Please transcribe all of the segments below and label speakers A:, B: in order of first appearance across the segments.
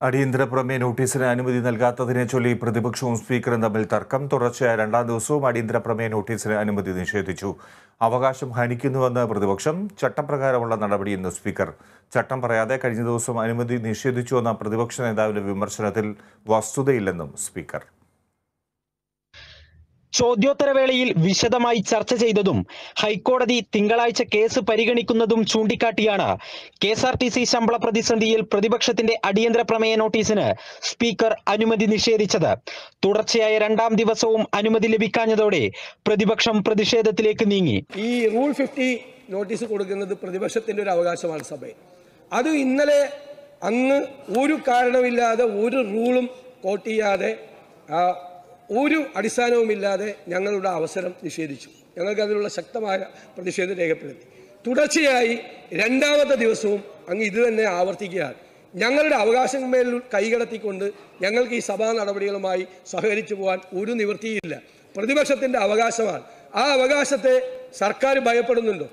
A: അടിയന്തര പ്രമേയ നോട്ടീസിന് അനുമതി നൽകാത്തതിനെ ചൊല്ലി പ്രതിപക്ഷവും സ്പീക്കറും തമ്മിൽ തർക്കം. തുടർച്ചയായ രണ്ടാം ദിവസവും അടിയന്തര പ്രമേയ നോട്ടീസിന് അനുമതി നിഷേധിച്ചു. അവകാശം ഹനിക്കുന്നുവെന്ന് പ്രതിപക്ഷം ചട്ടപ്രകാരമുള്ള നടപടിയെന്ന് സ്പീക്കർ. ചട്ടം പറയാതെ കഴിഞ്ഞ ദിവസം അനുമതി നിഷേധിച്ചുവെന്ന പ്രതിപക്ഷ നേതാവിന്റെ വിമർശനത്തിൽ വസ്തുതയില്ലെന്നും സ്പീക്കർ.
B: ചോദ്യോത്തരവേളയിൽ വിശദമായി ചർച്ച ചെയ്തതും ഹൈക്കോടതി തിങ്കളാഴ്ച കേസ് പരിഗണിക്കുന്നതും ചൂണ്ടിക്കാട്ടിയാണ്. K S R T C ശമ്പള പ്രതിസന്ധിയിൽ പ്രതിപക്ഷത്തിന്റെ അടിയന്തര പ്രമേയ നോട്ടീസിന് സ്പീക്കർ അനുമതി നിഷേധിച്ചത്. തുടർച്ചയായ രണ്ടാം ദിവസവും അനുമതി ലഭിക്കാഞ്ഞതോടെ പ്രതിപക്ഷം പ്രതിഷേധത്തിലേക്ക് നീങ്ങി.
C: ഈ റൂൾ ഫിഫ്റ്റി നോട്ടീസ് കൊടുക്കുന്നത് പ്രതിപക്ഷത്തിന്റെ ഒരു അവകാശമാണ് സഭ അത് ഇന്നലെ അങ്ങ് ഒരു കാരണമില്ലാതെ ഒരു റൂളും കോട്ട് ചെയ്യാതെ ഒരു അടിസ്ഥാനവുമില്ലാതെ ഞങ്ങളുടെ അവസരം നിഷേധിച്ചു. ഞങ്ങൾക്ക് അതിനുള്ള ശക്തമായ പ്രതിഷേധം രേഖപ്പെടുത്തി. തുടർച്ചയായി രണ്ടാമത്തെ ദിവസവും അങ്ങ് ഇത് തന്നെ ആവർത്തിക്കുകയാണ്. ഞങ്ങളുടെ അവകാശങ്ങളിൽ കൈകടത്തിക്കൊണ്ട് ഞങ്ങൾക്ക് ഈ സഭാ നടപടികളുമായി സഹകരിച്ചു പോകാൻ ഒരു നിവൃത്തിയില്ല. പ്രതിപക്ഷത്തിന്റെ അവകാശമാണ്. ആ അവകാശത്തെ സർക്കാർ ഭയപ്പെടുന്നുണ്ടോ?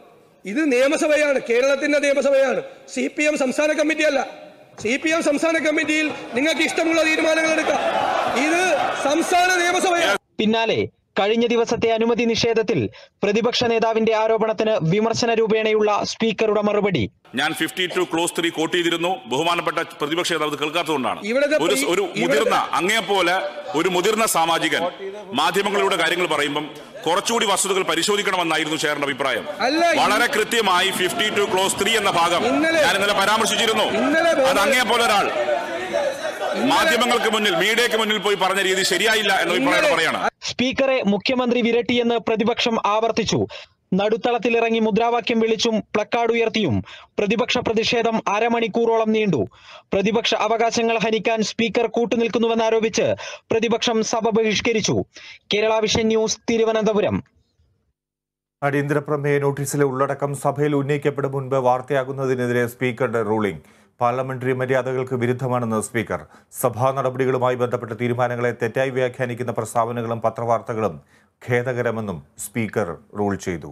C: ഇത് നിയമസഭയാണ്. കേരളത്തിന്റെ നിയമസഭയാണ്. സി പി എം സംസ്ഥാന കമ്മിറ്റിയല്ല. സി പി എം സംസ്ഥാന കമ്മിറ്റിയിൽ നിങ്ങൾക്ക് ഇഷ്ടമുള്ള തീരുമാനങ്ങൾ എടുക്കാം. ഇത് സംസ്ഥാന നിയമസഭയാണ്
B: പിന്നാലെ കഴിഞ്ഞ ദിവസത്തെ അനുമതി നിഷേധത്തിൽ പ്രതിപക്ഷ നേതാവിന്റെ ആരോപണത്തിന് വിമർശന രൂപേണയുള്ള സ്പീക്കറുടെ മറുപടി.
D: ഞാൻ fifty two clause three quote ചെയ്തിരുന്നു. ബഹുമാനപ്പെട്ട പ്രതിപക്ഷ നേതാവ് കേൾക്കാത്തതുകൊണ്ടാണ്. ഒരു ഒരു മുതിർന്ന അങ്ങേപ്പോലെ ഒരു മുതിർന്ന സാമാജികൻ മാധ്യമങ്ങളിലൂടെ കാര്യങ്ങൾ പറയുമ്പം കുറച്ചുകൂടി വസ്തുതകൾ പരിശോധിക്കണമെന്നായിരുന്നു ചെയറിന്റെ അഭിപ്രായം. വളരെ കൃത്യമായി ഫിഫ്റ്റി ടു ക്ലോസ് ത്രീ എന്ന ഭാഗം ഞാൻ ഇന്നലെ പരാമർശിച്ചിരുന്നു.
C: അത്
D: അത് അങ്ങേപ്പോലെ ഒരാൾ മാധ്യമങ്ങൾക്ക് മുന്നിൽ മീഡിയക്ക് മുന്നിൽ പോയി പറഞ്ഞ രീതി ശരിയായില്ല എന്ന അഭിപ്രായം പറയാണ്.
B: സ്പീക്കറെ മുഖ്യമന്ത്രി വിരട്ടിയെന്ന് പ്രതിപക്ഷം ആവർത്തിച്ചു. നടുത്തളത്തിലിറങ്ങി മുദ്രാവാക്യം വിളിച്ചും പ്ലക്കാർഡ് ഉയർത്തിയും പ്രതിപക്ഷ പ്രതിഷേധം അരമണിക്കൂറോളം നീണ്ടു. പ്രതിപക്ഷ അവകാശങ്ങൾ ഹനിക്കാൻ സ്പീക്കർ കൂട്ടുനിൽക്കുന്നുവെന്നാരോപിച്ച് പ്രതിപക്ഷം സഭ ബഹിഷ്കരിച്ചു. Kerala vision news Thiruvananthapuram.
A: അടിയന്തര പ്രമേയ നോട്ടീസിലെ ഉള്ളടക്കം സഭയിൽ ഉന്നയിക്കപ്പെടും മുൻപ് വാർത്തയാകുന്നതിനെതിരെ സ്പീക്കറുടെ റൂളിംഗ്. പാർലമെന്ററി മര്യാദകൾക്ക് വിരുദ്ധമാണെന്ന് സ്പീക്കർ. സഭാ നടപടികളുമായി ബന്ധപ്പെട്ട തീരുമാനങ്ങളെ തെറ്റായി വ്യാഖ്യാനിക്കുന്ന പ്രസ്താവനകളും പത്രവാർത്തകളും ഖേദകരമെന്നും സ്പീക്കർ റൂൾ ചെയ്തു.